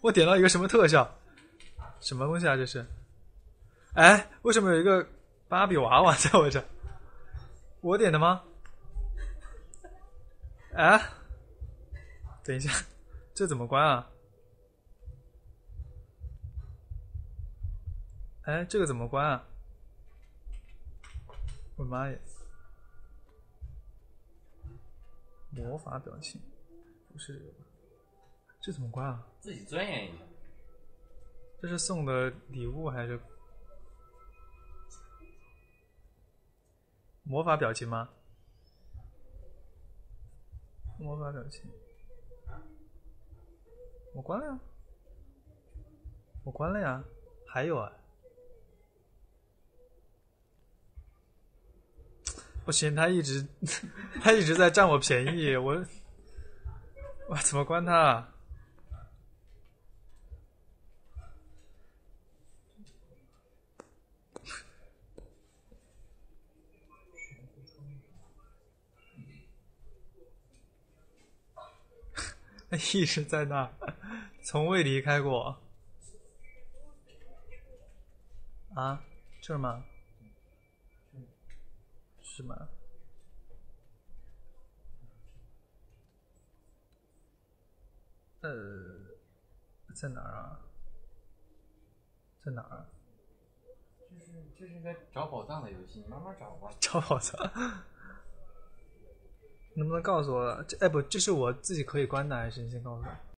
我点到一个什么特效？什么东西啊？这是？哎，为什么有一个芭比娃娃在我这？我点的吗？哎，等一下，这怎么关啊？哎，这个怎么关啊？我妈耶！魔法表情，不是？这怎么关啊？自己钻研一下。这是送的礼物还是魔法表情吗？魔法表情，我关了呀，我关了呀，还有啊，不行，他一直 他一直在占我便宜，我 我怎么关他啊？他一直在那，从未离开过。啊，这儿吗？是吗？呃，在哪儿啊？在哪儿？这是这是个找宝藏的游戏，你慢慢找吧。找宝藏？能不能告诉我？这哎不，这是我自己可以关的，还是你先告诉我？